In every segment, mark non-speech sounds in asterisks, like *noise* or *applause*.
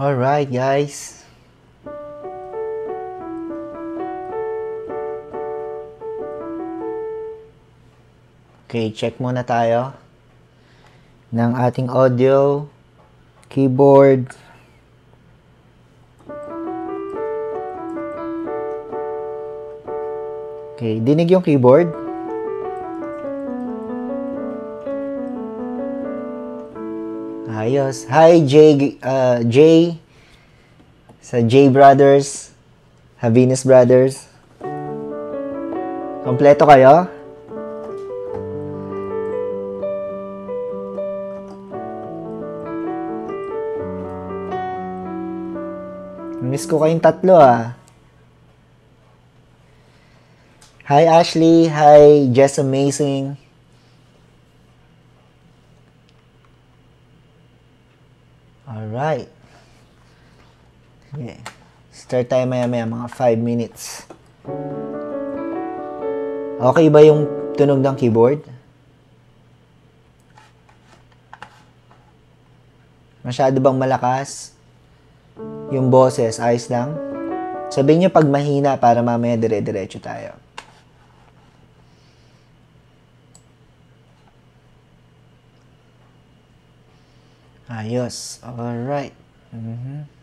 Alright, guys. Okay, check muna tayo ng ating audio, keyboard. Okay, dinig yung keyboard. Ayos. Hi, Jay, uh, Jay sa J Brothers, Havinus Brothers. Kompleto kayo? Miss ko kayong tatlo ah. Hi Ashley, hi Jess Amazing. Alright. Okay. Start tayo maya maya mga 5 minutes. Okay ba yung tunog ng keyboard? Masyado bang malakas? Yung boses, ayos lang? Sabihin nyo pag mahina para mamaya dire-diretso tayo. Ayos. Alright. Mm-hmm.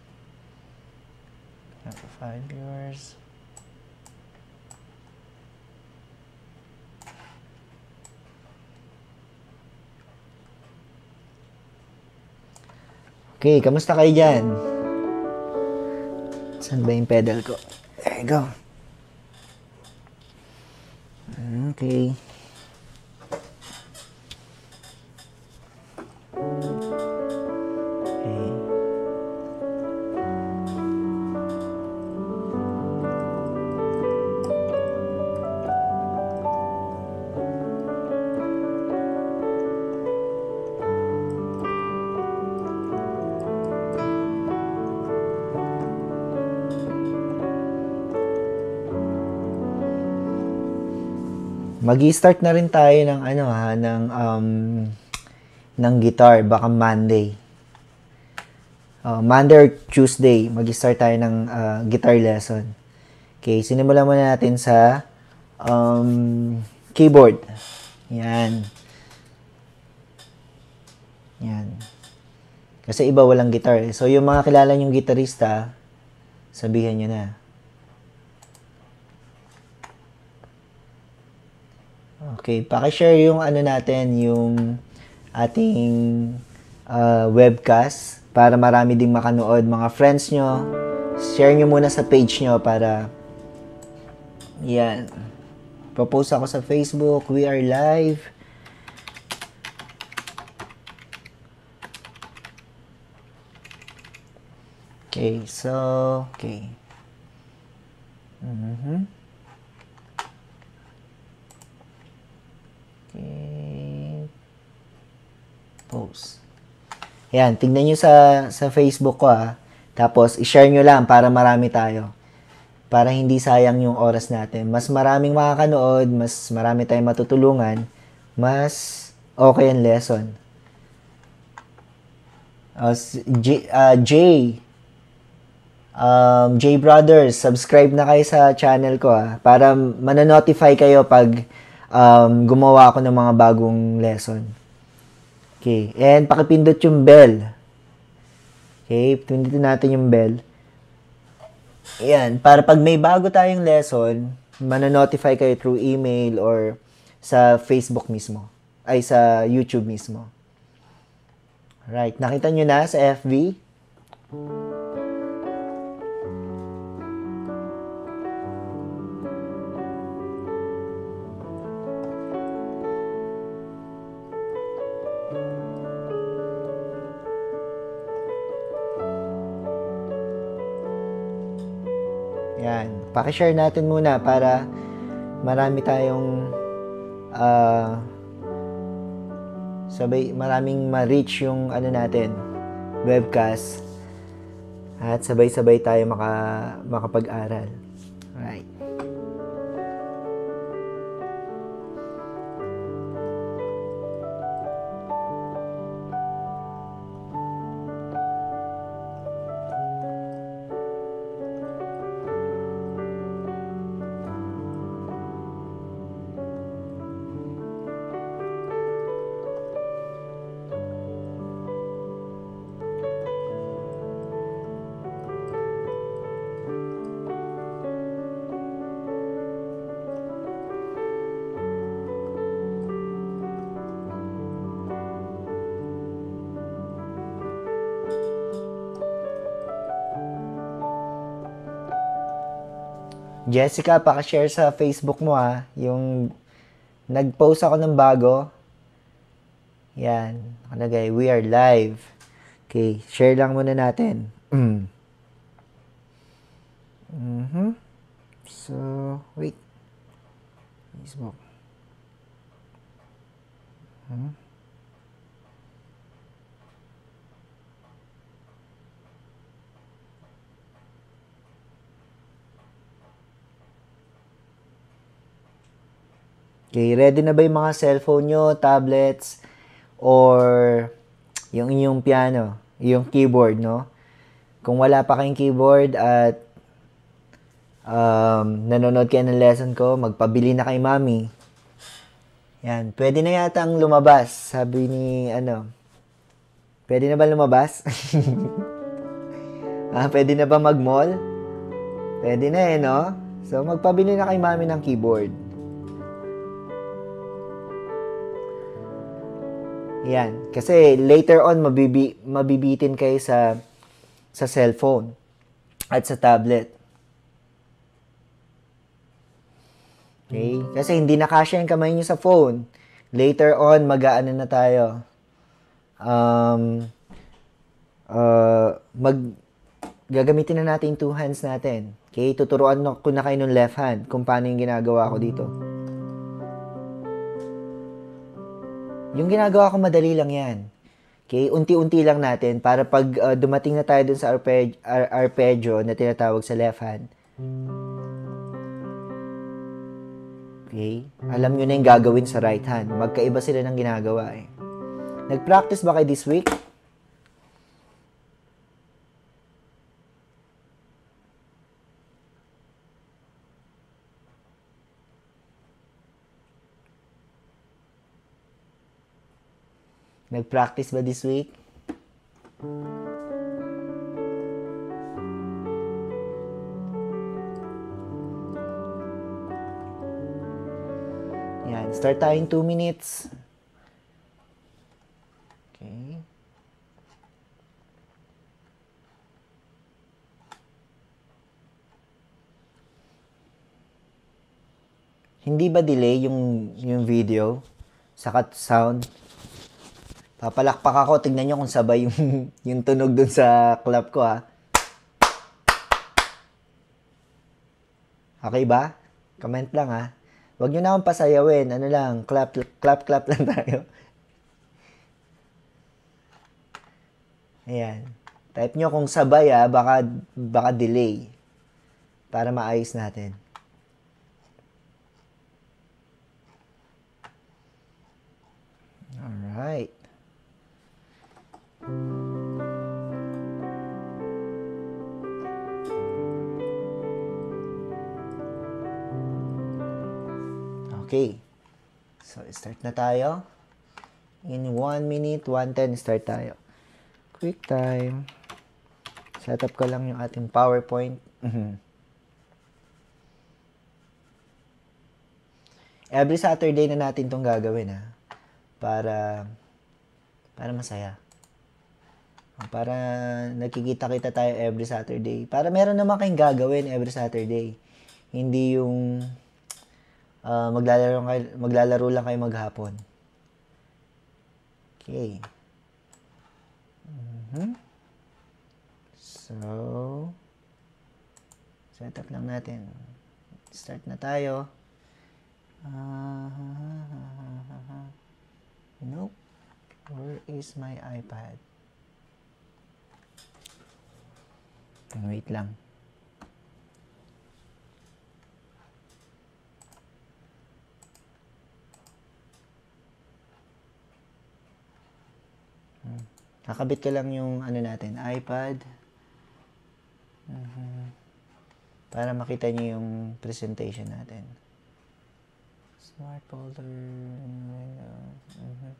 Five viewers. Okay, kamusta kayo dyan? Saan ba yung pedal ko? There you go. Okay. Magi-start na rin tayo ng ano ha, ng um, ng guitar baka Monday. Uh, Monday or Tuesday, magi-start tayo ng uh, guitar lesson. Okay, sinimulan muna natin sa um, keyboard. Yan. Yan. Kasi iba walang guitar. eh. So, yung mga kilala nyong gitarista, sabihan nyo na. Okay, paki-share yung ano natin, yung ating uh, webcast para marami ding makanood. Mga friends nyo, share nyo muna sa page nyo para yan. Propose ako sa Facebook, we are live. Okay, so, okay. Mhm. Okay. Post. Yan, tignan nyo sa, sa Facebook ko ah. Tapos, i-share nyo lang para marami tayo. Para hindi sayang yung oras natin. Mas maraming makakanood, mas marami tayong matutulungan, mas okay ang lesson. Uh, J, uh, Jay, um, J Brothers, subscribe na kayo sa channel ko ah, para mananotify kayo pag um, gumawa ako ng mga bagong lesson. Okay, and pakipindot yung bell. Okay, pindutin natin yung bell. Ayan, para pag may bago tayong lesson, mananotify kayo through email or sa Facebook mismo. Ay, sa YouTube mismo. Right, nakita nyo na sa FB? Pakishare natin muna para marami tayong ah, sabay maraming ma-reach yung ano natin webcast at sabay-sabay tayo maka makapag-aral. Right. Jessica, paka-share sa Facebook mo ha. Yung nag-post ako ng bago. Yan. Nakalagay, we are live. Okay, share lang muna natin. Mm. *clears throat* Mm-hmm. So, wait. Facebook. Hmm? Okay, ready na ba yung mga cellphone nyo, tablets, or yung inyong piano, yung keyboard, no? Kung wala pa kayong keyboard at um, nanonood kayo ng lesson ko, magpabili na kay mami. Yan, pwede na yata ang lumabas, sabi ni, ano, pwede na ba lumabas? *laughs* ah, pwede na ba mag-mall? Pwede na eh, no? So, magpabili na kay mami ng keyboard. Yan. Kasi later on, mabibi, mabibitin kayo sa, sa cellphone at sa tablet. Okay? Kasi hindi na kasya yung kamay nyo sa phone. Later on, mag-aano na tayo. Um, uh, mag, gagamitin na natin two hands natin. Okay? Tuturuan ko na kayo ng left hand kung paano yung ginagawa ko dito. Yung ginagawa ko madali lang yan. Okay, unti-unti lang natin para pag uh, dumating na tayo dun sa arpeg- ar- arpeggio na tinatawag sa left hand. Okay? Alam nyo na yung gagawin sa right hand. Magkaiba sila ng ginagawa eh. Nag-practice ba kayo this week? Nag-practice ba this week? Yan. Start tayo in 2 minutes. Okay. Hindi ba delay yung yung video sa cut sound? Papalakpak ako, tignan nyo kung sabay yung, *laughs* yung tunog dun sa clap ko ha. Okay ba? Comment lang ha. Huwag nyo na akong pasayawin. Ano lang, clap, clap, clap lang tayo. Ayan. Type nyo kung sabay ha, baka, baka delay. Para maayos natin. Alright. Okay. So, start na tayo. In 1 minute, 110, start tayo. Quick time. Set up ko lang yung ating PowerPoint. Mhm. Every Saturday na natin tong gagawin ha. Para para masaya. Para nakikita-kita tayo every Saturday. Para meron naman kayong gagawin every Saturday. Hindi yung uh, maglalaro, kayo, maglalaro lang kayo maghapon. Okay. Mm-hmm. So, set up lang natin. Start na tayo. Uh, nope. Where is my iPad? Wait lang. Hmm. Nakabit ko lang yung ano natin, iPad. Uh-huh. Para makita niyo yung presentation natin. Smart folder. Uh-huh.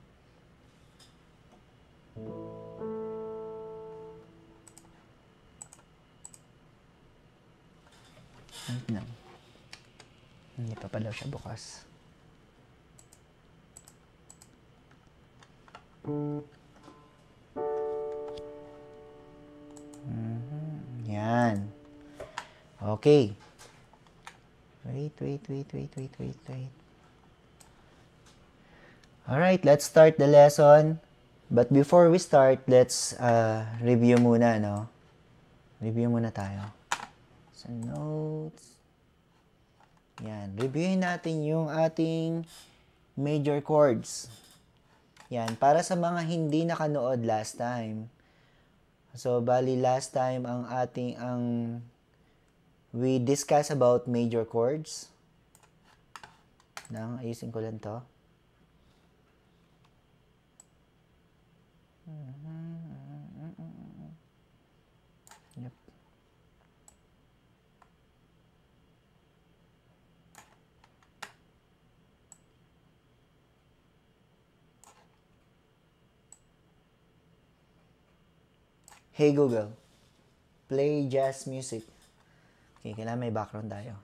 Wait lang. Hindi pa pala siya bukas. Mm-hmm. Yan. Okay. Wait, wait, wait, wait, wait, wait, wait. Alright, let's start the lesson. But before we start, let's uh, review muna, no? Review muna tayo. Sa notes. Yan. Reviewin natin yung ating major chords. Yan. Para sa mga hindi nakanood last time. So, bali last time ang ating, ang we discuss about major chords. Nang, ayusin ko lang to. Yep. Hey Google, play jazz music. Okay, kailangan may background tayo.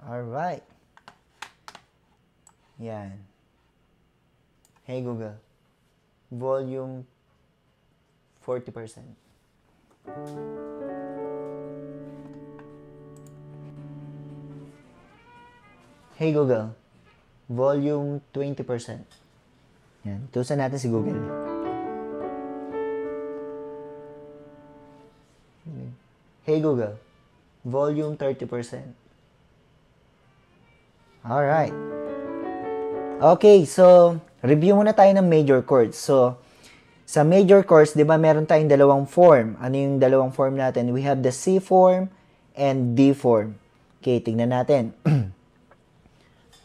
Alright. Yan. Hey Google, volume 40%. Hey Google, volume 20%. Yan. Tusan natin si Google. Hey Google, volume 30%. Alright. Okay, so, review muna tayo ng major chords. So, sa major chords, di ba meron tayong dalawang form. Ano yung dalawang form natin? We have the C form and D form. Okay, tingnan natin. *clears throat*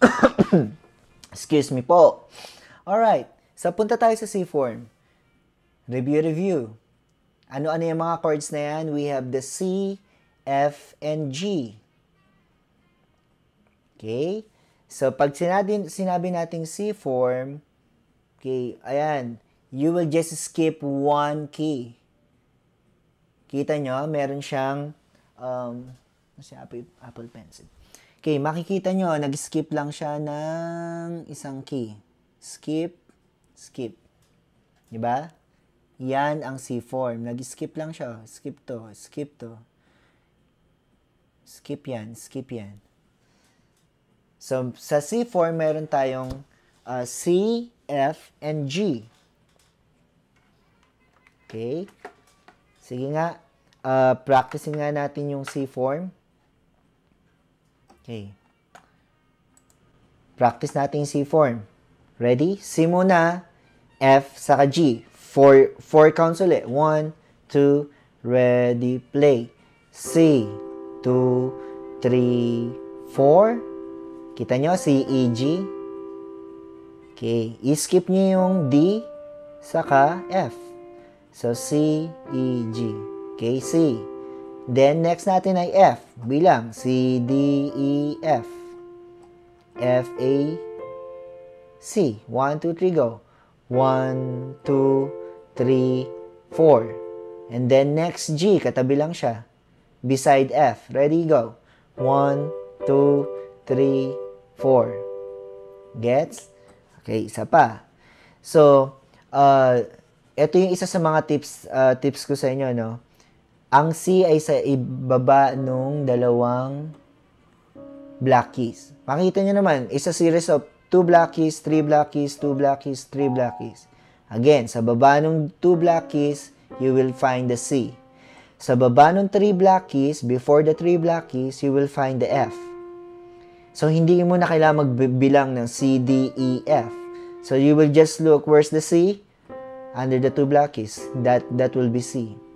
*coughs* Excuse me po. Alright, so punta tayo sa C form. Review, review. Ano-ano yung mga chords na yan? We have the C, F, and G. Okay? So, pag sinabi, sinabi nating C form, okay, ayan, you will just skip one key. Kita nyo, meron siyang, um, ano Apple, Apple Pencil. Okay, makikita nyo, nag-skip lang siya ng isang key. Skip, skip. Diba? Yan ang C form. Nag-skip lang siya. Skip to, skip to. Skip yan, skip yan. So, sa C form, meron tayong uh, C, F, and G. Okay? Sige nga, uh, practicing nga natin yung C form. Okay. Practice natin yung C form. Ready? C muna, F, saka G. Four, four counts ulit. One, two, ready, play. C, two, three, four. Kita nyo, C, E, G. Okay. I-skip nyo yung D, saka F. So, C, E, G. Okay, C. Then, next natin ay F. Bilang, C, D, E, F. F, A, C. 1, 2, 3, go. 1, 2, 3, 4. And then, next G. Katabi lang siya. Beside F. Ready, go. 1, 2, 3, 4. Gets? Okay, isa pa. So, uh, ito yung isa sa mga tips uh, tips ko sa inyo, no? Ang C ay sa ibaba nung dalawang black keys. Makita nyo naman, isa series of 2 black keys, 3 black keys, 2 black keys, 3 black keys. Again, sa baba nung 2 black keys, you will find the C. Sa baba nung 3 black keys, before the 3 black keys, you will find the F. So, hindi mo na kailangan magbilang ng C, D, E, F. So, you will just look, where's the C? Under the two black keys. That, that will be C.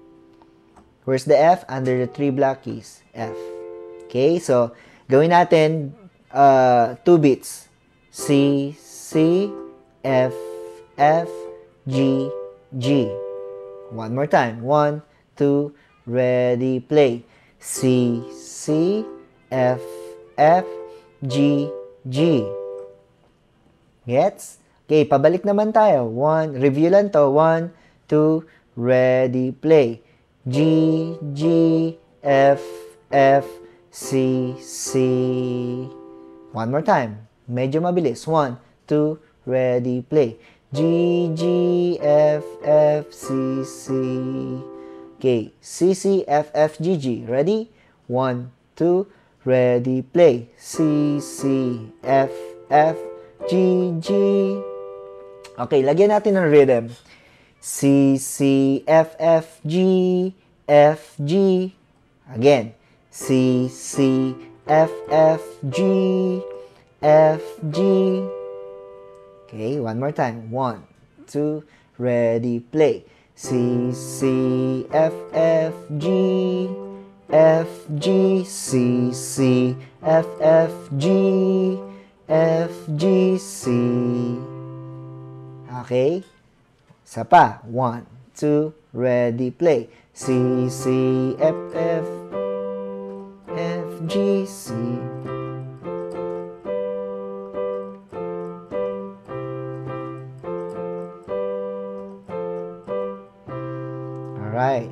Where's the F? Under the three black keys. F. Okay, so, gawin natin uh, two beats. C, C, F, F, G, G. One more time. One, two, ready, play. C, C, F, F, G, G. Gets? Okay, pabalik naman tayo. One, review lang to. One, two, ready, play. G, G, F, F, C, C. One more time. Medyo mabilis. One, two, ready, play. G, G, F, F, C, C. Okay, C, C, F, F, G, G. Ready? One, two, ready, play. C, C, F, F, G, G. Okay, lagyan natin ng rhythm. C, C, F, F, G, F, G. Again. C, C, F, F, G, F, G. Okay, one more time. One, two, ready, play. C, C, F, F, G, F, G, C, C, F, F, G, F, G, C. Okay? Isa pa. One, two, ready, play. C, C, F, F, F, G, C. Alright.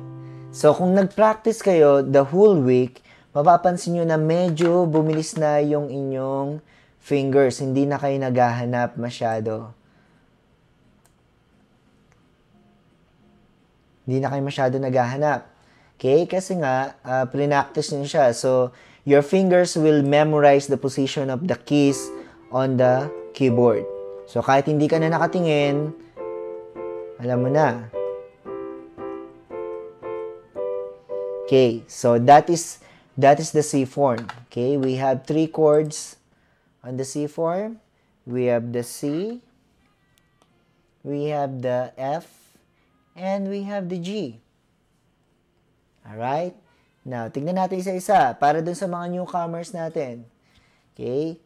So, kung nag-practice kayo the whole week, mapapansin nyo na medyo bumilis na yung inyong fingers. Hindi na kayo naghahanap masyado. Hindi na kayo masyado naghahanap. Okay? Kasi nga, uh, pre-practice nyo siya. So, your fingers will memorize the position of the keys on the keyboard. So, kahit hindi ka na nakatingin, alam mo na. Okay, so that is that is the C form. Okay, we have three chords on the C form. We have the C, we have the F, and we have the G. Alright? Now, tignan natin isa-isa para dun sa mga newcomers natin. Okay?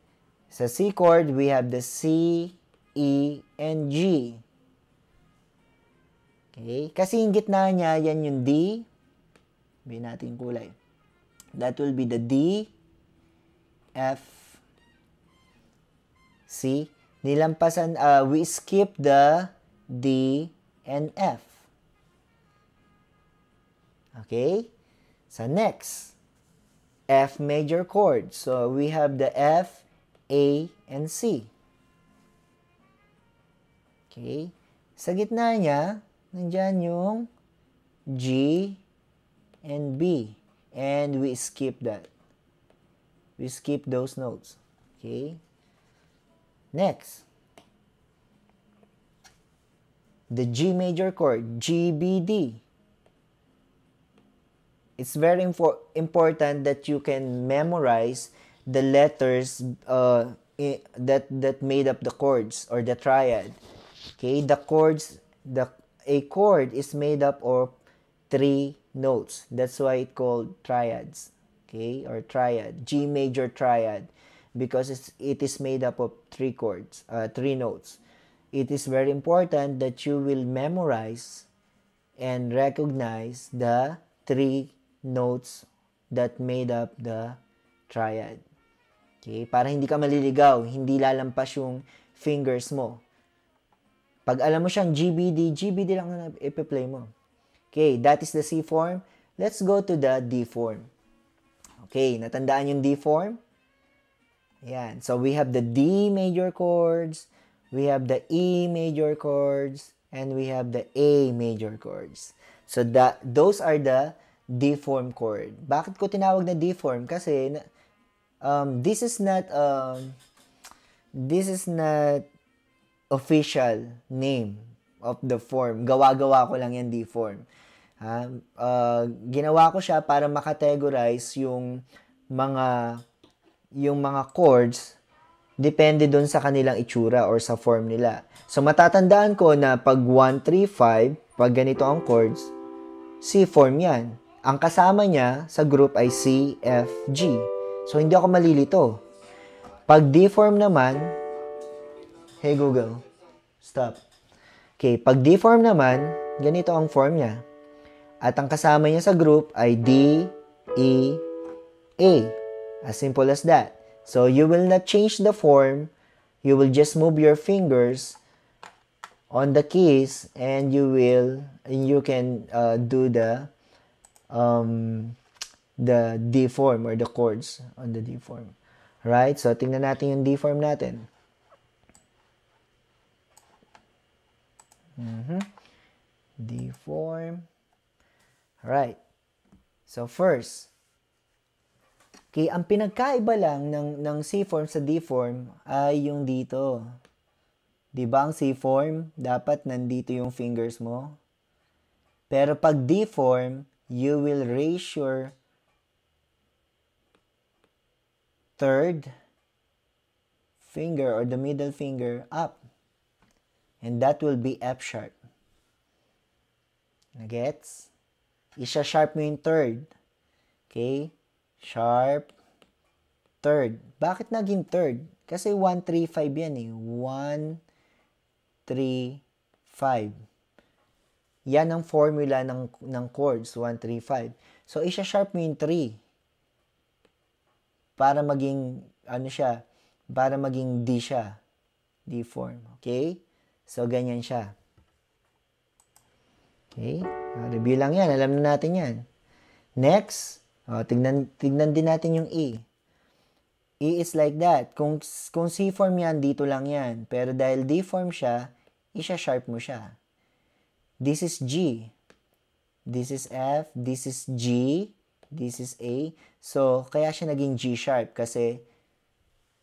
Sa C chord, we have the C, E, and G. Okay? Kasi yung gitna niya, yan yung D, Sabihin natin yung kulay. That will be the D, F, C. Nilampasan, uh, we skip the D and F. Okay? So next, F major chord. So we have the F, A, and C. Okay? Sa gitna niya, nandyan yung G, and B. And we skip that. We skip those notes. Okay? Next. The G major chord, GBD. It's very impo important that you can memorize the letters uh, that that made up the chords or the triad. Okay, the chords, the a chord is made up of three notes. That's why it called triads. Okay, or triad, G major triad, because it's, it is made up of three chords, uh, three notes. It is very important that you will memorize and recognize the three notes that made up the triad. Okay, para hindi ka maliligaw, hindi lalampas yung fingers mo. Pag alam mo siyang GBD, GBD lang na ipi-play mo. Okay, that is the C form. Let's go to the D form. Okay, natandaan yung D form? Yan. So, we have the D major chords, we have the E major chords, and we have the A major chords. So, that, those are the D form chord. Bakit ko tinawag na D form? Kasi, um, this is not, um, this is not official name of the form. Gawa-gawa ko lang yan D form. Ha? Uh, ginawa ko siya para makategorize yung mga yung mga chords depende doon sa kanilang itsura or sa form nila. So matatandaan ko na pag 1 3 5, pag ganito ang chords, C form 'yan. Ang kasama niya sa group ay C, F, G. So hindi ako malilito. Pag D form naman, Hey Google, stop. Okay, pag D form naman, ganito ang form niya. At ang kasama niya sa group ay D, E, A. As simple as that. So, you will not change the form. You will just move your fingers on the keys and you will, and you can uh, do the, um, the D form or the chords on the D form. Right? So, tingnan natin yung D form natin. Mm-hmm. D form. Alright. So, first, okay, ang pinagkaiba lang ng, ng C form sa D form ay yung dito. Di ba ang C form, dapat nandito yung fingers mo. Pero pag D form, you will raise your third finger or the middle finger up. And that will be F sharp. Nagets? Isa-sharp mo yung third. Okay? Sharp. Third. Bakit naging third? Kasi 1, 3, 5 yan eh. 1, 3, 5. Yan ang formula ng, ng chords. 1, 3, 5. So, isa-sharp mo yung 3. Para maging, ano siya, para maging D siya. D form. Okay? So, ganyan siya. Okay? Uh, review lang yan. Alam na natin yan. Next, uh, tignan, tignan din natin yung E. E is like that. Kung, kung C form yan, dito lang yan. Pero dahil D form siya, isa-sharp mo siya. This is G. This is F. This is G. This is A. So, kaya siya naging G sharp kasi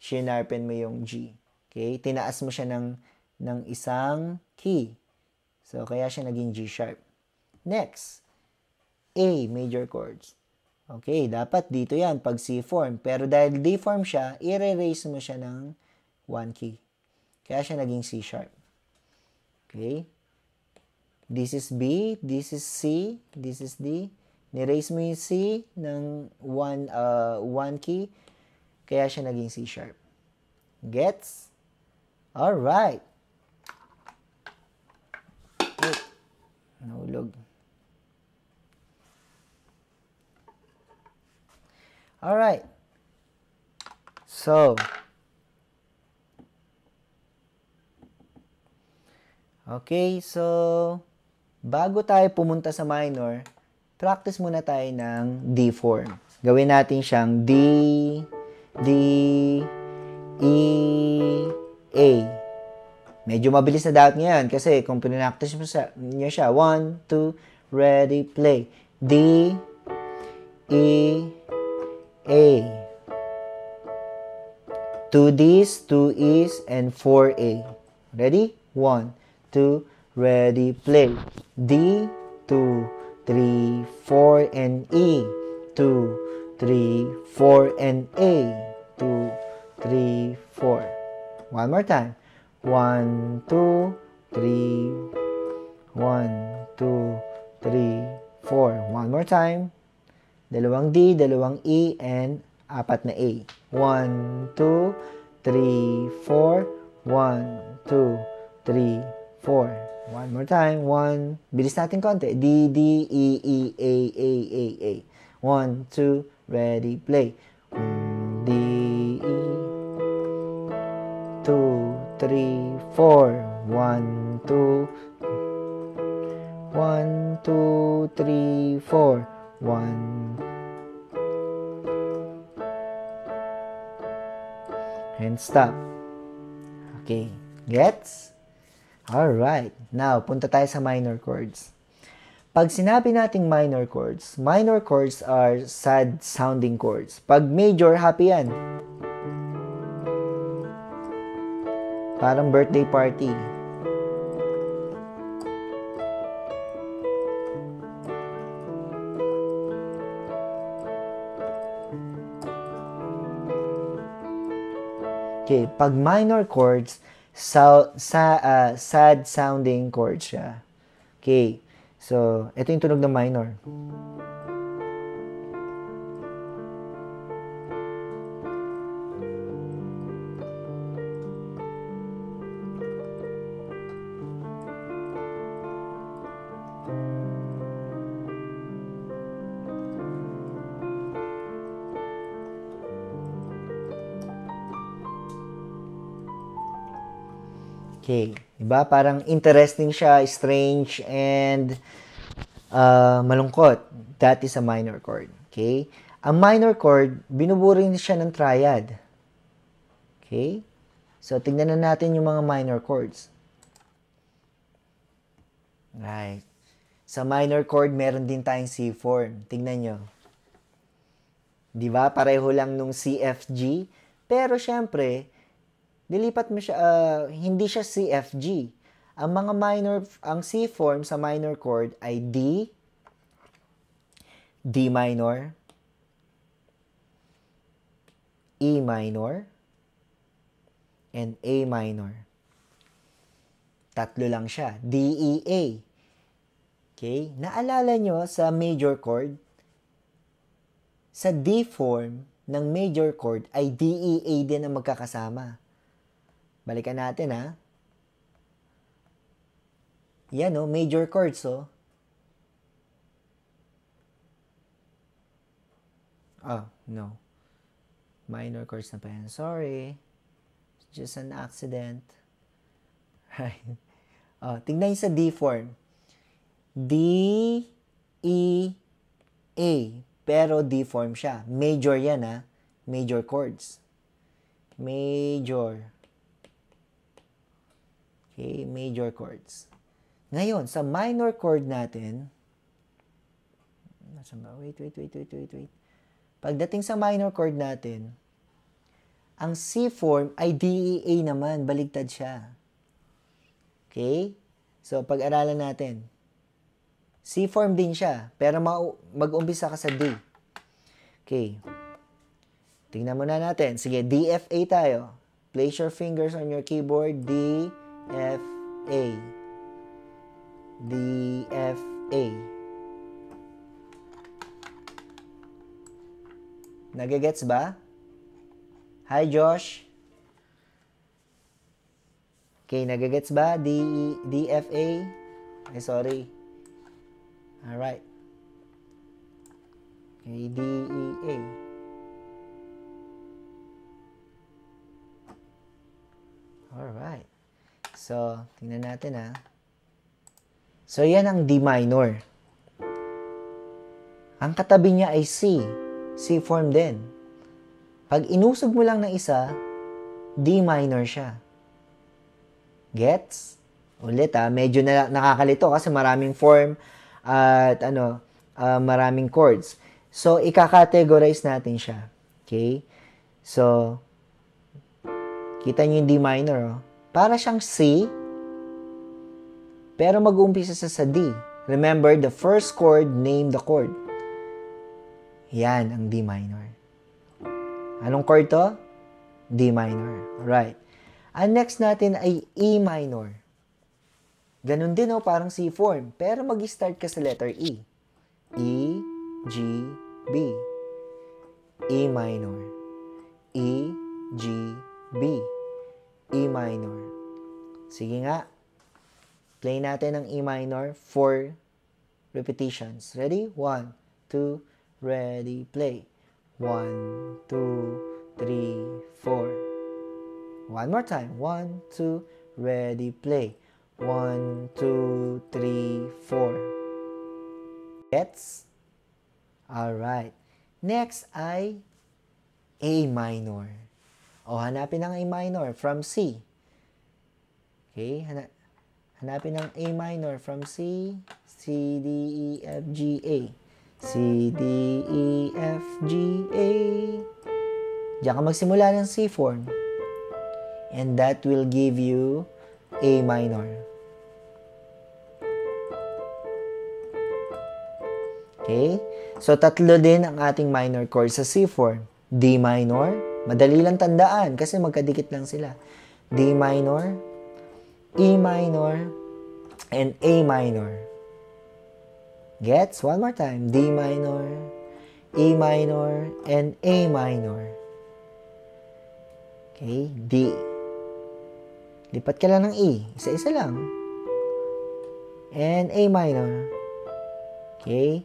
shinarpen mo yung G. Okay? Tinaas mo siya ng ng isang key. So, kaya siya naging G sharp. Next, A major chords. Okay, dapat dito yan pag C form. Pero dahil D form siya, i-erase mo siya ng one key. Kaya siya naging C sharp. Okay? This is B, this is C, this is D. Ni-raise mo yung C ng one, uh, one key. Kaya siya naging C sharp. Gets? Alright. Nahulog. Alright. So, okay, so, bago tayo pumunta sa minor, practice muna tayo ng D form. Gawin natin siyang D, D, E, A. Medyo mabilis na dapat ngayon kasi kung pinractice mo sa, niya siya, 1, 2, ready, play. D, E, A. 2 Ds, 2 E's, and 4 A. Ready? 1, 2, ready, play. D, 2, 3, 4, and E. 2, 3, 4, and A. 2, 3, 4. One more time. One, two, three. One, two, three, four. One more time. Dalawang D, dalawang E, and apat na A. One, two, three, four. One, two, three, four. One more time. One. Bilis natin konti. D, D, E, E, A, A, A, A. One, two, ready, play. D, E, two, three, four. One, two. One, two, three, four. One. And stop. Okay. Gets? Alright. Now, punta tayo sa minor chords. Pag sinabi nating minor chords, minor chords are sad sounding chords. Pag major, happy yan. Parang birthday party. Okay, pag minor chords, sa, sa uh, sad sounding chords siya. Okay. So, ito yung tunog ng minor. Okay. Diba? Parang interesting siya, strange, and uh, malungkot. That is a minor chord. Okay? A minor chord, binuburing siya ng triad. Okay? So, tingnan na natin yung mga minor chords. Right. Sa minor chord, meron din tayong C form. Tingnan nyo. Di ba? Pareho lang nung CFG. Pero syempre, nilipat mo siya, uh, hindi siya CFG. Ang mga minor, ang C form sa minor chord ay D, D minor, E minor, and A minor. Tatlo lang siya. D, E, A. Okay? Naalala nyo sa major chord, sa D form ng major chord ay D, E, A din ang magkakasama. Balikan natin ha. Yan o, oh, major chords o. Oh. Oh, no. Minor chords na pa yan. Sorry. Just an accident. *laughs* Right. Oh, tingnan sa D form. D, E, A. Pero D form siya. Major yan ha. Major chords. Major. Okay, major chords. Ngayon, sa minor chord natin, Wait, wait, wait, wait, wait, wait. Pagdating sa minor chord natin, ang C form ay DEA naman, baligtad siya. Okay? So, pag-aralan natin. C form din siya, pero mag-umpisa ka sa D. Okay. Tingnan muna natin. Sige, DFA tayo. Place your fingers on your keyboard. D, F, A. D, F, A. Nagigets ba? Hi, Josh. Okay, nagagets ba? D, DFA? Ay, sorry. Alright. Okay, DEA. Alright. So, tingnan natin ha. So, yan ang D minor. Ang katabi niya ay C. C form din. Pag inusog mo lang ng isa, D minor siya. Gets? Ulit ah, medyo na, nakakalito kasi maraming form at ano, uh, maraming chords. So, ika-categorize natin siya. Okay? So, kita niyo yung D minor. Oh. Para siyang C, pero mag-uumpisa sa sa D. Remember, the first chord, name the chord. Yan ang D minor. Anong chord to? D minor. Alright. Ang next natin ay E minor. Ganun din oh, parang C form. Pero mag-start ka sa letter E. E, G, B. E minor. E, G, B. E minor. Sige nga. Play natin ang E minor. for repetitions. Ready? One, two, ready, play. One, two, three, four. One more time. One, two, ready, play. One, two, three, four. Gets? Alright. Next ay A minor. O, hanapin ang A minor from C. Okay, hana hanapin ang A minor from C, C, D, E, F, G, A. C, D, E, F, G, A. Diyan ka magsimula ng C form. And that will give you A minor. Okay? So, tatlo din ang ating minor chord sa C form. D minor, madali lang tandaan kasi magkadikit lang sila. D minor, E minor, and A minor. Gets? One more time. D minor, E minor, and A minor. Okay? D. Lipat ka lang ng E. Isa-isa lang. And A minor. Okay?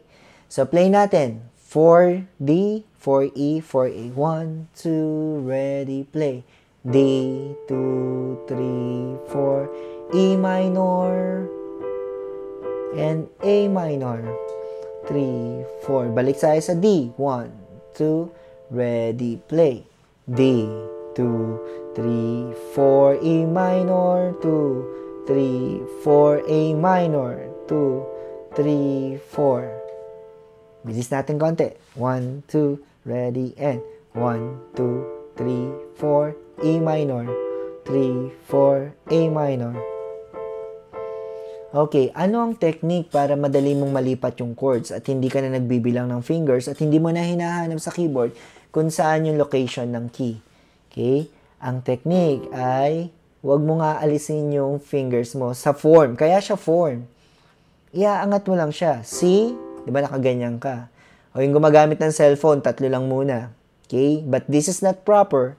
So, play natin. 4D, 4E, 4A. 1, 2, ready, play. D, 2, 3, 4. E minor, and A minor. 3, 4. Balik tayo sa D. 1, 2, ready, play. D, 2, 3, 4, E minor, 2, 3, 4, A minor, 2, 3, 4. Bilis natin konti. 1, 2, ready, and 1, 2, 3, 4, A minor. 3, 4, A minor. Okay, ano ang technique para madali mong malipat yung chords at hindi ka na nagbibilang ng fingers at hindi mo na hinahanap sa keyboard kung saan yung location ng key? Okay? Ang technique ay huwag mo nga alisin yung fingers mo sa form. Kaya siya form. Iaangat mo lang siya. C, di ba nakaganyan ka? O yung gumagamit ng cellphone, tatlo lang muna. Okay? But this is not proper.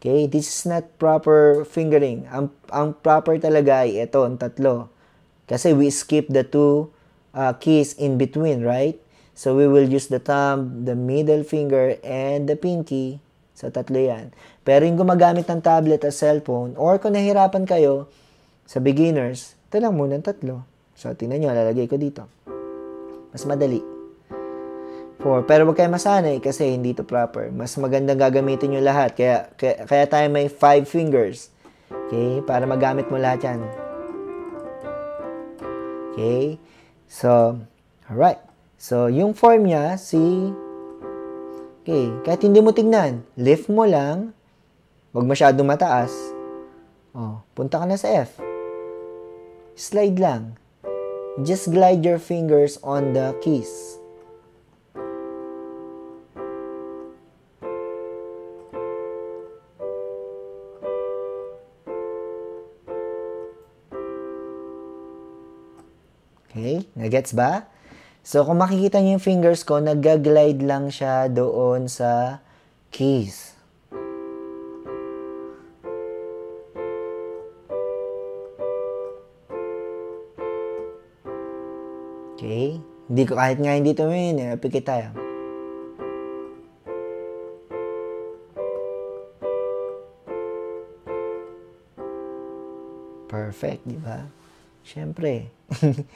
Okay? This is not proper fingering. Ang, ang proper talaga ay ito, ang tatlo. Kasi we skip the two uh, keys in between, right? So we will use the thumb, the middle finger, and the pinky. So tatlo yan. Pero yung gumagamit ng tablet at cellphone, or kung nahirapan kayo sa beginners, ito lang muna tatlo. So tingnan nyo, lalagay ko dito. Mas madali. 4. Pero wag kayo masanay kasi hindi to proper. Mas magandang gagamitin nyo lahat. Kaya, kaya, kaya tayo may 5 fingers. Okay? Para magamit mo lahat yan. Okay? So, alright. So, yung form niya, si... Okay, kahit hindi mo tignan, lift mo lang. Huwag masyadong mataas. Oh, punta ka na sa F. Slide lang. Just glide your fingers on the keys. Okay? Nagets ba? So, kung makikita niyo yung fingers ko, nag-glide lang siya doon sa keys. Okay? Hindi ko kahit nga hindi tumingin, eh, pikit tayo. Perfect, di ba? Siyempre. *laughs*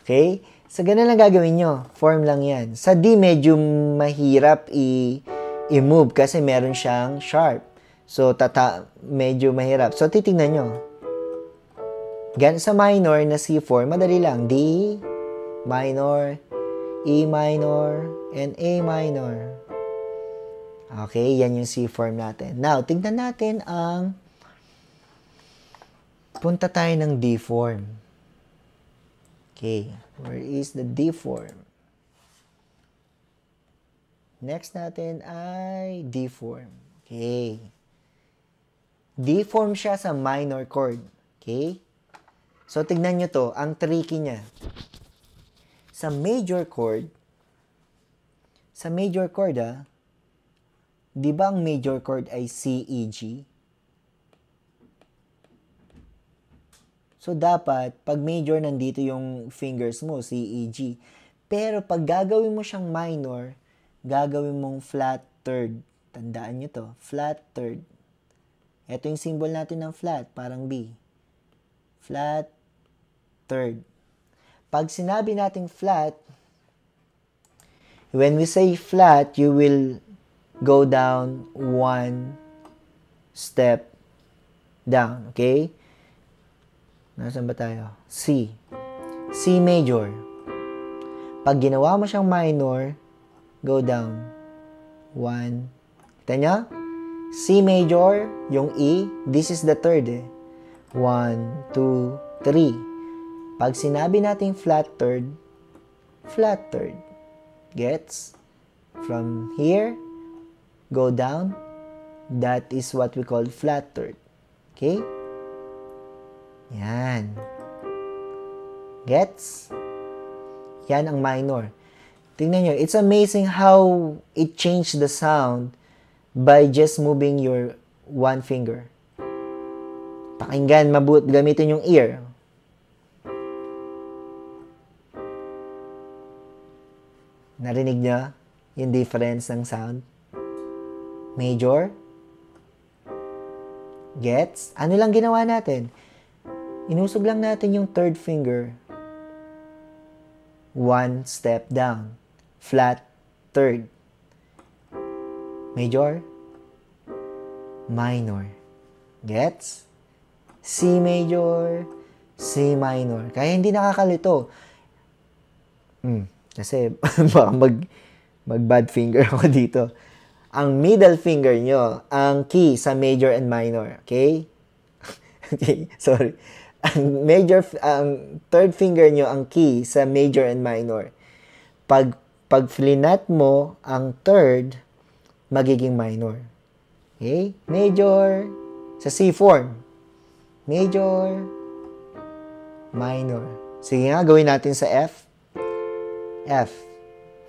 Okay? So, ganun lang gagawin nyo. Form lang yan. Sa D, medyo mahirap i- i-move kasi meron siyang sharp. So, tata, medyo mahirap. So, titingnan nyo. Gan sa minor na C4, madali lang. D, minor, E minor, and A minor. Okay, yan yung C form natin. Now, tignan natin ang punta tayo ng D form. Okay, where is the D form? Next natin ay D form. Okay. D form siya sa minor chord. Okay? So, tignan nyo to, ang tricky niya. Sa major chord, sa major chord ah, di ba ang major chord ay C, E, G? So, dapat, pag major, nandito yung fingers mo, C, E, G. Pero, pag gagawin mo siyang minor, gagawin mong flat third. Tandaan nyo to, flat third. Ito yung symbol natin ng flat, parang B. Flat third. Pag sinabi nating flat, when we say flat, you will go down one step down, okay? Nasaan ba tayo? C. C major. Pag ginawa mo siyang minor, go down. One. Kita nyo? C major, yung E, this is the third eh. One, two, three. Pag sinabi nating flat third, flat third. Gets? From here, go down. That is what we call flat third. Okay? Yan. Gets? Yan ang minor. Tingnan nyo, it's amazing how it changed the sound by just moving your one finger. Pakinggan, mabut, gamitin yung ear. Narinig nyo yung difference ng sound? Major? Gets? Ano lang ginawa natin? Inusog lang natin yung third finger. One step down. Flat third. Major. Minor. Gets? C major, C minor. Kaya hindi nakakalito. Hmm, kasi *laughs* baka mag, mag bad finger ako dito. Ang middle finger nyo, ang key sa major and minor. Okay? *laughs* okay, sorry. Ang major, ang third finger nyo, ang key sa major and minor. Pag, pag flinat mo ang third, magiging minor. Okay? Major, sa C form. Major, minor. Sige nga, gawin natin sa F. F.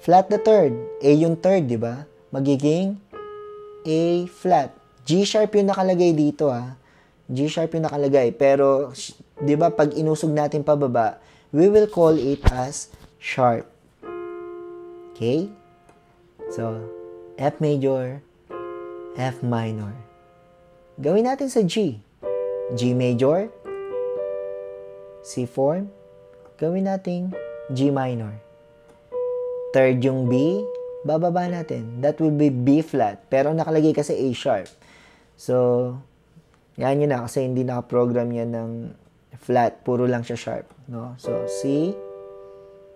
Flat the third. A yung third, di ba? Magiging A flat. G sharp yung nakalagay dito, ah. G sharp yung nakalagay. Pero, di ba, pag inusog natin pababa, we will call it as sharp. Okay? So, F major, F minor. Gawin natin sa G. G major, C form, gawin natin G minor. Third yung B, bababa natin. That will be B flat. Pero nakalagay kasi A sharp. So, yan yun na kasi hindi naka-program yan ng flat. Puro lang siya sharp. No? So, C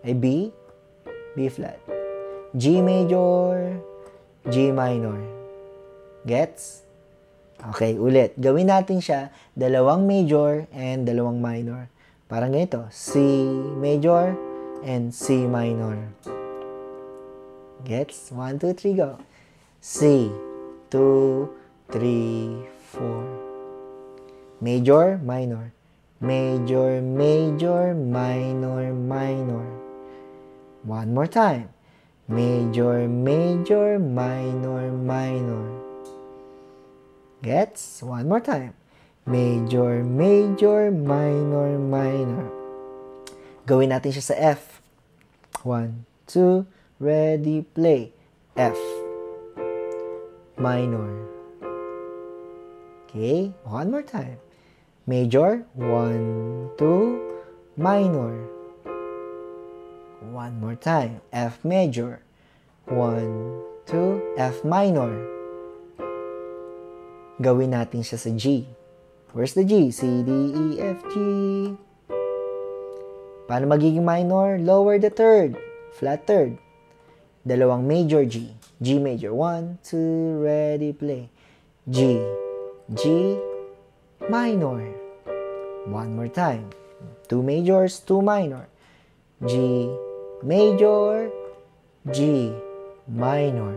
ay B, B flat. G major, G minor. Gets? Okay, ulit. Gawin natin siya dalawang major and dalawang minor. Parang ganito. C major and C minor. Gets? 1, 2, 3, go. C, 2, 3, 4. Major, minor. Major, major, minor, minor. One more time. Major, major, minor, minor. Gets? One more time. Major, major, minor, minor. Gawin natin siya sa F. One, two, Ready, play. F. Minor. Okay, one more time. Major, one, two, minor. One more time. F major. One, two, F minor. Gawin natin siya sa G. Where's the G? C, D, E, F, G. Paano magiging minor? Lower the third. Flat third dalawang major G. G major. One, two, ready, play. G. G minor. One more time. Two majors, two minor. G major, G minor.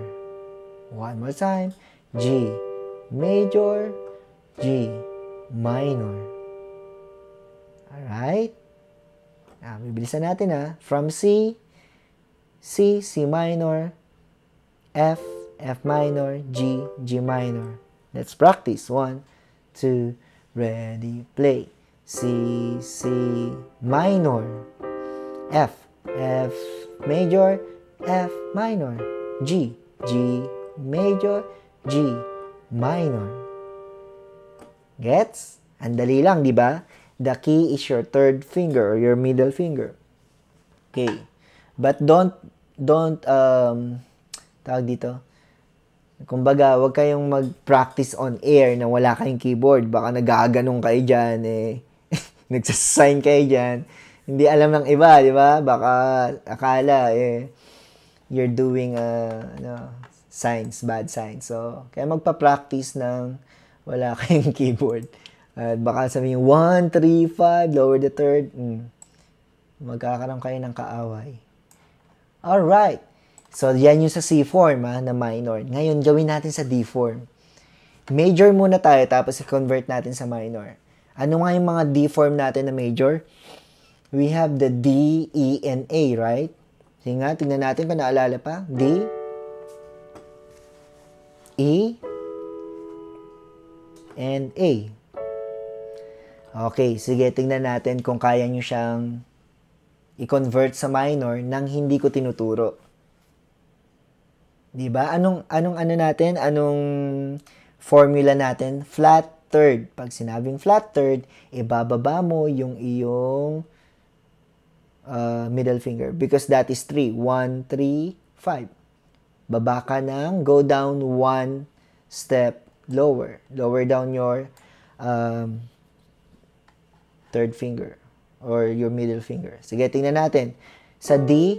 One more time. G major, G minor. Alright? Ah, bibilisan natin ha. From C C, C minor, F, F minor, G, G minor. Let's practice. One, two, ready, play. C, C minor, F, F major, F minor, G, G major, G minor. Gets? Ang dali lang, di ba? The key is your third finger or your middle finger. Okay. But don't, don't, um, tawag dito, kumbaga, wag kayong mag-practice on air na wala kayong keyboard. Baka nagaganong kayo dyan, eh. *laughs* Nagsasign kayo dyan. Hindi alam ng iba, di ba? Baka akala, eh, you're doing, uh, ano, signs, bad signs. So, kaya magpa-practice ng wala *laughs* kayong keyboard. At baka sabihin, 1, 3, 5, lower the third. Mm. Magkakaroon kayo ng kaaway. Alright. So, yan yung sa C form ha, na minor. Ngayon, gawin natin sa D form. Major muna tayo, tapos i-convert natin sa minor. Ano nga yung mga D form natin na major? We have the D, E, and A, right? Sige nga, tingnan natin kung naalala pa. D, E, and A. Okay, sige, tingnan natin kung kaya nyo siyang i-convert sa minor nang hindi ko tinuturo. 'Di ba? Anong anong ano natin? Anong formula natin? Flat third. Pag sinabing flat third, ibababa mo yung iyong uh, middle finger because that is 3. 1, 3, 5. Baba ka ng go down one step lower. Lower down your um, third finger. Or your middle finger. Sige, tingnan natin. Sa D,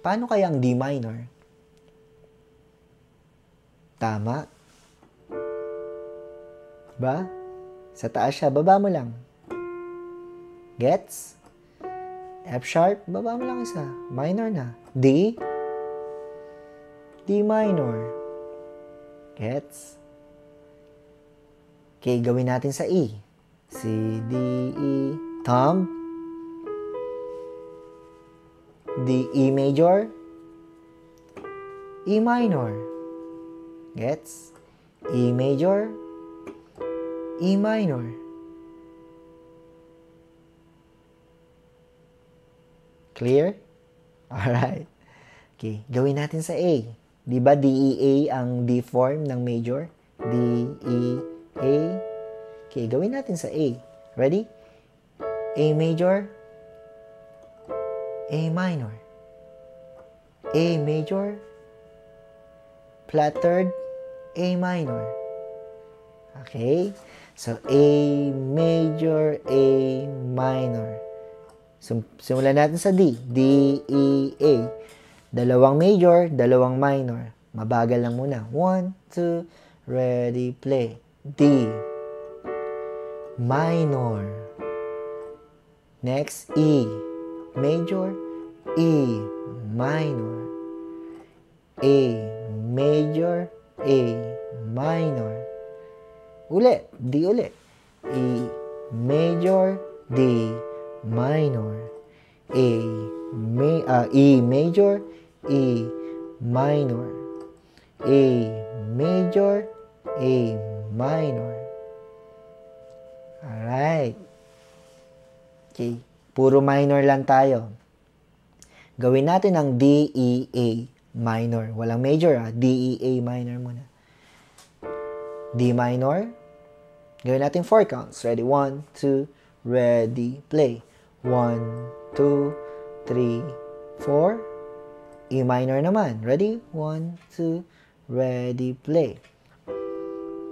paano kaya ang D minor? Tama. Ba? Sa taas siya, baba mo lang. Gets? F sharp, baba mo lang isa. Minor na. D, D minor. Gets? Okay, gawin natin sa E. C, D, E, thumb. D, E major. E minor. Gets? E major. E minor. Clear? *laughs* Alright. Okay, gawin natin sa A. Di ba DEA ang D form ng major? D, E, A. Okay, gawin natin sa A. Ready? A major, A minor, A major, flat third, A minor. Okay? So, A major, A minor. So, simulan natin sa D. D, E, A. Dalawang major, dalawang minor. Mabagal lang muna. One, two, ready, play. D. Minor. Next, E. Major, E. Minor. A. Major, A. Minor. Uli. D uli. E. Major, D minor, A, ma uh, E major, E minor, A major, A minor. Alright. Okay. Puro minor lang tayo. Gawin natin ang D, E, A minor. Walang major ah. D, E, A minor muna. D minor. Gawin natin 4 counts. Ready? 1, 2, ready, play. 1, 2, 3, 4. E minor naman. Ready? 1, 2, ready, play.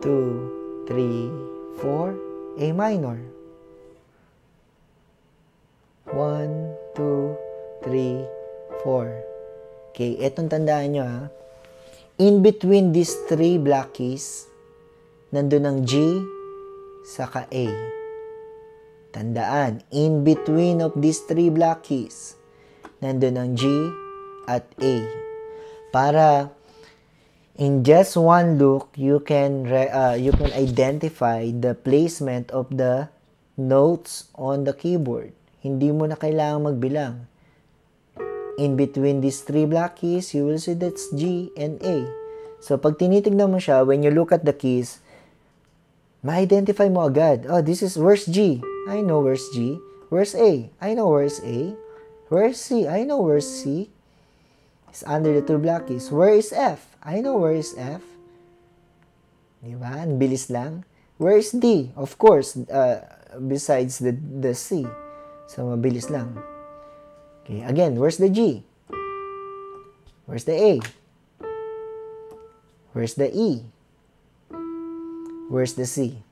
2, 3, 4. A minor. 1, 2, 3, 4. Okay, etong tandaan nyo ha. In between these three black keys, nandun ang G, saka A. Tandaan, in between of these three black keys, nandun ang G at A. Para in just one look, you can uh, you can identify the placement of the notes on the keyboard. Hindi mo na kailangang magbilang. In between these three black keys, you will see that's G and A. So, pag tinitignan mo siya, when you look at the keys, ma-identify mo agad. Oh, this is, where's G? I know where's G. Where's A? I know where's A. Where's C? I know where's C. It's under the two black keys. Where is F? I know where is F. Di ba? Ang bilis lang. Where is D? Of course, uh, besides the, the C. So, mabilis lang. Okay, again, where's the G? Where's the A? Where's the E? Where's the C?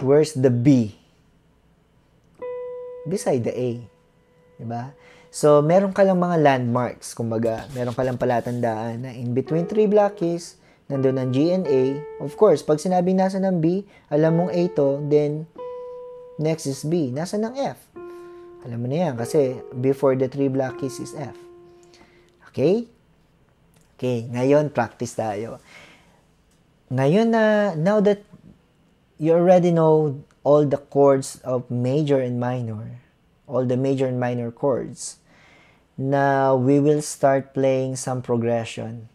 Where's the B? Beside the A. Diba? So, meron ka lang mga landmarks, kumbaga, meron ka lang palatandaan na in between three black keys, nandun ang G and A. Of course, pag sinabing nasa ng B, alam mong A to, then next is B. Nasa ng F. Alam mo na yan, kasi before the three black keys is F. Okay? Okay, ngayon practice tayo. Ngayon na, now that you already know all the chords of major and minor, all the major and minor chords. Now, we will start playing some progression.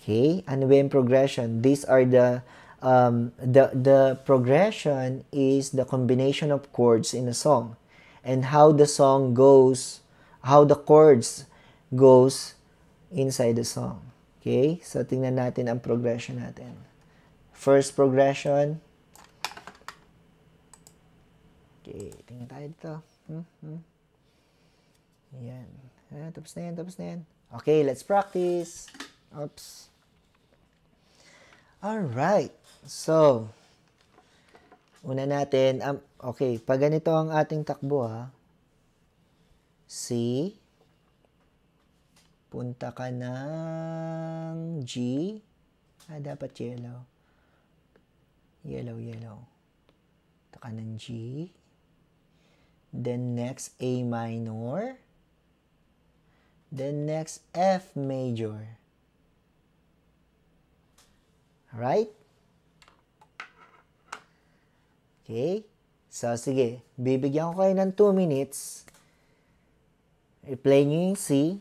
Okay? Ano ba yung progression? These are the, um, the, the progression is the combination of chords in a song. And how the song goes, how the chords goes inside the song. Okay? So, tingnan natin ang progression natin. First progression, Okay, tingnan tayo dito. Hmm, hmm. Ayan, tapos na yan, tapos na yan. Okay, let's practice. Oops. Alright. So, una natin, um, okay, pag ganito ang ating takbo ha, C, punta ka ng G, ah, dapat yellow. Yellow, yellow. Punta ka ng G, then next A minor, then next F major. Alright? Okay? So, sige. Bibigyan ko kayo ng 2 minutes. I-play nyo yung C.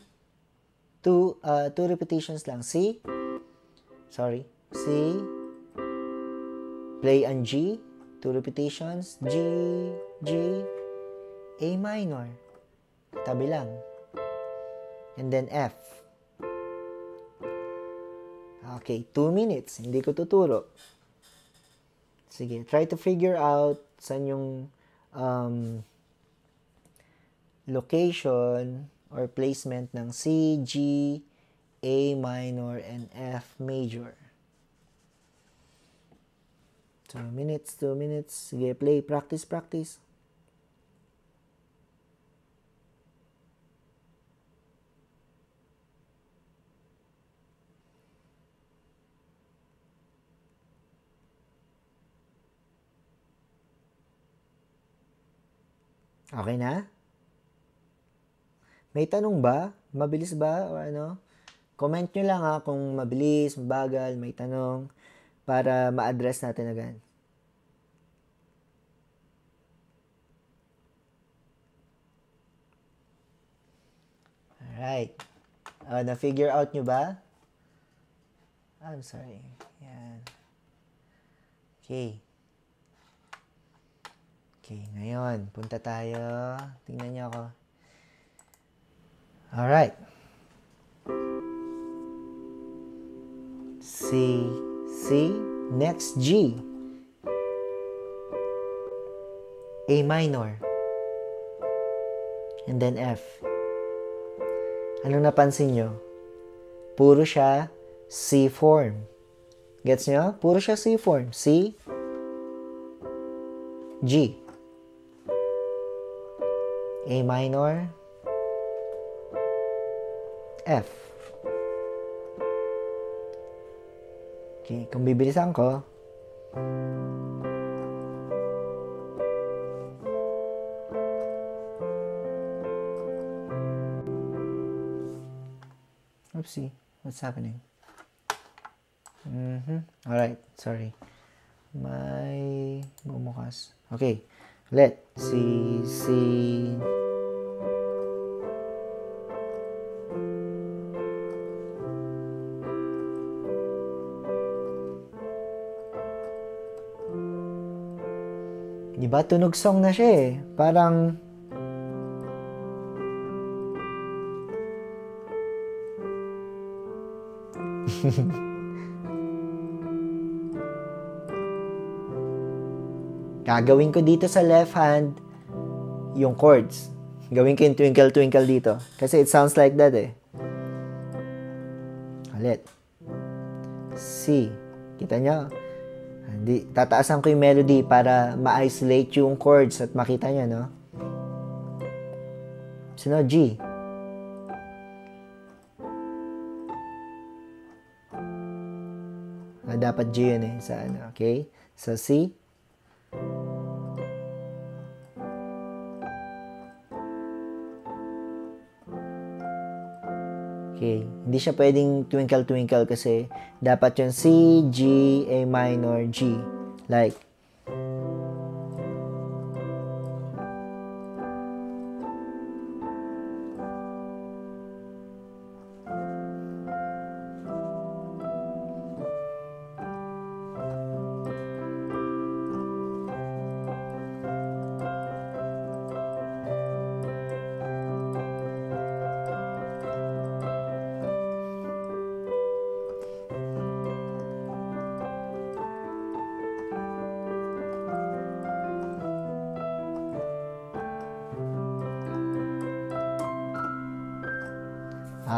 Two, uh, two repetitions lang. C. Sorry. C. Play ang G. Two repetitions. G. G. A minor. Tabi lang. And then F. Okay, 2 minutes. Hindi ko tuturo. Sige, try to figure out saan yung um, location or placement ng C, G, A minor, and F major. 2 minutes, 2 minutes. Sige, play. Practice, practice. Okay na? May tanong ba? Mabilis ba? O ano? Comment nyo lang ha kung mabilis, mabagal, may tanong para ma-address natin agad. Alright. Uh, na-figure out nyo ba? I'm sorry. Yan. Okay. Okay, ngayon, punta tayo. Tingnan niyo ako. Alright. C, C, next G. A minor. And then F. Anong napansin nyo? Puro siya C form. Gets nyo? Puro siya C form. C, G. A minor, F. Okay, kung bibilisan ko, Oopsie, what's happening? Mm-hmm. Alright, sorry. May bumukas. Okay, let C, C, Di ba? Tunog song na siya eh. Parang... *laughs* Gagawin ko dito sa left hand yung chords. Gawin ko yung twinkle twinkle dito. Kasi it sounds like that eh. Ulit. C. Kita nyo? Hindi, tataasan ko yung melody para ma-isolate yung chords at makita nyo, no? Sunod, G. Ah, dapat G yun eh, sa ano, okay? Sa so, C. Okay. Hindi siya pwedeng twinkle twinkle kasi dapat yung C, G, A minor, G. Like,